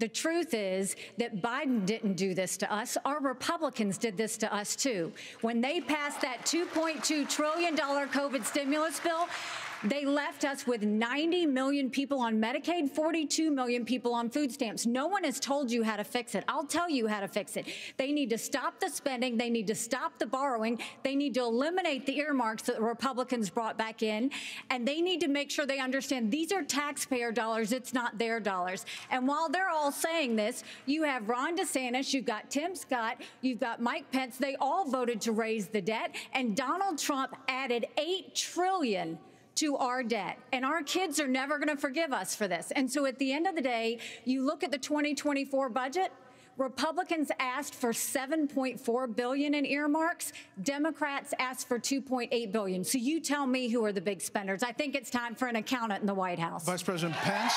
The truth is that Biden didn't do this to us. Our Republicans did this to us too. When they passed that $2.2 trillion COVID stimulus bill, they left us with 90 million people on Medicaid, 42 million people on food stamps. No one has told you how to fix it. I'll tell you how to fix it. They need to stop the spending. They need to stop the borrowing. They need to eliminate the earmarks that the Republicans brought back in. And they need to make sure they understand these are taxpayer dollars. It's not their dollars. And while they're all saying this, you have Ron DeSantis, you've got Tim Scott, you've got Mike Pence. They all voted to raise the debt. And Donald Trump added 8 trillion to our debt. And our kids are never going to forgive us for this. And so at the end of the day, you look at the 2024 budget, Republicans asked for 7.4 billion in earmarks. Democrats asked for 2.8 billion. So you tell me who are the big spenders. I think it's time for an accountant in the White House. Vice President Pence.